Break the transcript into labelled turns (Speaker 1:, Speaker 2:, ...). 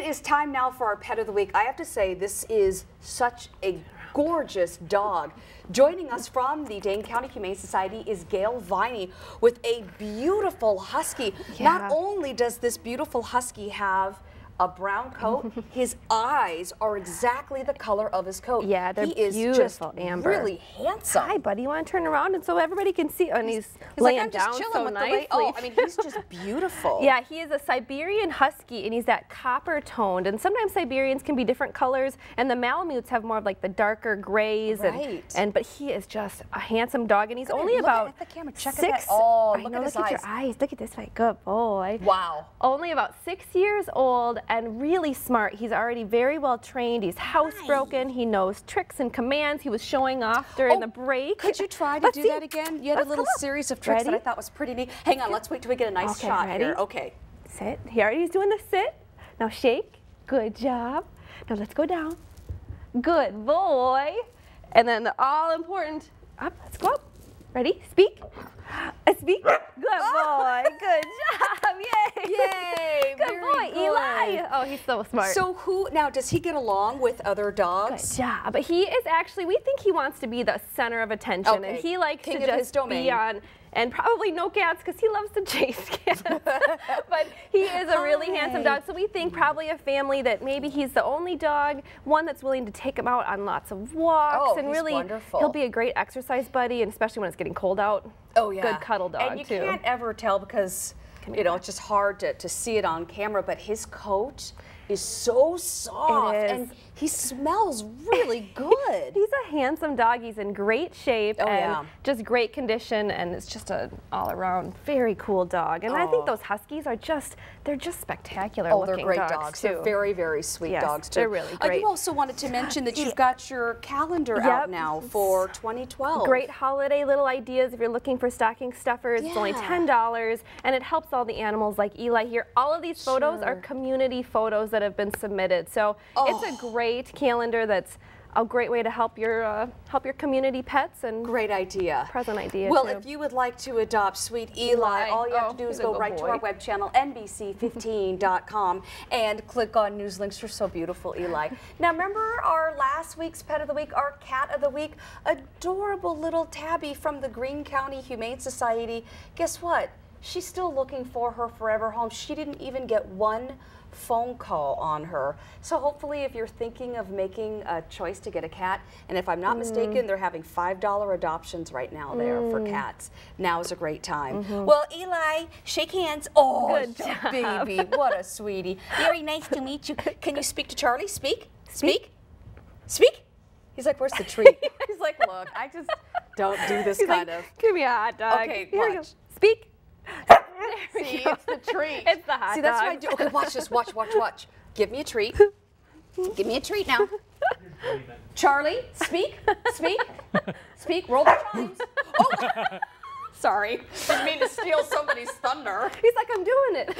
Speaker 1: It is time now for our pet of the week. I have to say, this is such a gorgeous dog. Joining us from the Dane County Humane Society is Gail Viney with a beautiful husky.
Speaker 2: Yeah.
Speaker 1: Not only does this beautiful husky have a brown coat, his eyes are exactly the color of his coat.
Speaker 2: Yeah, they're
Speaker 1: he is
Speaker 2: beautiful,
Speaker 1: just
Speaker 2: Amber.
Speaker 1: really handsome.
Speaker 2: Hi, buddy. You want to turn around and so everybody can see? And he's,
Speaker 1: He's like,
Speaker 2: laying
Speaker 1: I'm just
Speaker 2: down
Speaker 1: chilling
Speaker 2: so nicely.
Speaker 1: Oh, I mean, he's just beautiful.
Speaker 2: Yeah, he is a Siberian Husky, and he's that copper toned. And sometimes Siberians can be different colors, and the Malamutes have more of like the darker grays.
Speaker 1: Right.
Speaker 2: And, and but he is just a handsome dog, and he's only.
Speaker 1: Look
Speaker 2: about
Speaker 1: at the camera. Check oh, at
Speaker 2: six.
Speaker 1: Oh, look
Speaker 2: know,
Speaker 1: at his
Speaker 2: look at your eyes. Look at this way. Good boy.
Speaker 1: Wow.
Speaker 2: Only about six years old and really smart. He's already very well trained. He's housebroken. He knows tricks and commands. He was showing off during
Speaker 1: Oh,
Speaker 2: the break.
Speaker 1: Could you try to
Speaker 2: Let's
Speaker 1: do
Speaker 2: see.
Speaker 1: that again? You had
Speaker 2: Let's
Speaker 1: a little series of tricks that I thought was pretty neat. Hang on, let's wait till we get a nice
Speaker 2: Okay,
Speaker 1: shot
Speaker 2: ready?
Speaker 1: here. Okay.
Speaker 2: Sit. He already is doing the sit. Now shake. Good job. Now let's go down. Good boy. And then the all important up. Let's go up. Ready? Speak. Uh, Speak. Good boy. Good job. Yay.
Speaker 1: Yay,
Speaker 2: Good
Speaker 1: very
Speaker 2: boy,
Speaker 1: good.
Speaker 2: Eli. Oh, he's so smart.
Speaker 1: So who now does he get along with other dogs?
Speaker 2: Good job. But he is actually, we think he wants to be the center of attention.
Speaker 1: Okay.
Speaker 2: And he likes
Speaker 1: King
Speaker 2: to just be on, and probably no cats because he loves to chase cats. but he is a really handsome dog. So we think probably a family that maybe he's the only dog, one that's willing to take him out on lots of walks.
Speaker 1: Oh,
Speaker 2: and really,
Speaker 1: wonderful.
Speaker 2: he'll be a great exercise buddy, and especially when it's getting cold out.
Speaker 1: Oh yeah.
Speaker 2: Good cuddle dog
Speaker 1: And you
Speaker 2: too.
Speaker 1: can't ever tell because You know it's just hard to, to see it on camera. But his coat is so soft
Speaker 2: is.
Speaker 1: and he smells really good.
Speaker 2: He's a handsome dog. He's in great shape
Speaker 1: Oh,
Speaker 2: and
Speaker 1: yeah.
Speaker 2: just great condition, and it's just an all-around very cool dog. And I
Speaker 1: Oh.
Speaker 2: think those Huskies are just they're just spectacular
Speaker 1: Oh, they're
Speaker 2: looking
Speaker 1: great
Speaker 2: dogs,
Speaker 1: dogs.
Speaker 2: too.
Speaker 1: They're very, very sweet
Speaker 2: Yes,
Speaker 1: dogs too.
Speaker 2: they're really
Speaker 1: Uh,
Speaker 2: great.
Speaker 1: you also wanted to mention that you've got your calendar out now for 2012.
Speaker 2: Great holiday little ideas if you're looking for stocking stuffers. It's only $10 and it helps all the animals like Eli here. All of these photos are community photos that have been submitted. So it's a
Speaker 1: Oh.
Speaker 2: great calendar that's a great way to help your uh, help your community pets and
Speaker 1: Great idea.
Speaker 2: Present idea,
Speaker 1: Well,
Speaker 2: too.
Speaker 1: if you would like to adopt sweet Eli,
Speaker 2: Eli.
Speaker 1: all you have
Speaker 2: Oh,
Speaker 1: to do is go
Speaker 2: good
Speaker 1: right to our web channel, NBC15.com, and click on news links. You're so beautiful, Eli. now, remember our last week's pet of the week, our cat of the week? Adorable little Tabby from the Green County Humane Society. Guess what? She's still looking for her forever home. She didn't even get one phone call on her. So hopefully if you're thinking of making a choice to get a cat, and if I'm not
Speaker 2: Mm.
Speaker 1: mistaken, they're having $5 adoptions right now there for
Speaker 2: Mm.
Speaker 1: cats. Now is a great time. Well, Eli, shake hands. Oh.
Speaker 2: Good job.
Speaker 1: baby. What a sweetie. Very nice to meet you. Can you speak to Charlie? Speak? Speak? Speak? He's like, where's the treat? He's like, look, I just don't do this
Speaker 2: He's
Speaker 1: kind
Speaker 2: like,
Speaker 1: of.
Speaker 2: Give me a hot dog.
Speaker 1: Okay,
Speaker 2: Here we go.
Speaker 1: watch.
Speaker 2: Speak.
Speaker 1: See,
Speaker 2: go.
Speaker 1: it's the treat.
Speaker 2: It's the hot
Speaker 1: See, that's
Speaker 2: dog.
Speaker 1: what I do. Okay, watch this. Watch, watch, watch. Give me a treat. Give me a treat now. Charlie, speak, speak, speak. Roll the chimes. Oh, sorry. Didn't mean to steal somebody's thunder.
Speaker 2: He's like, I'm doing it.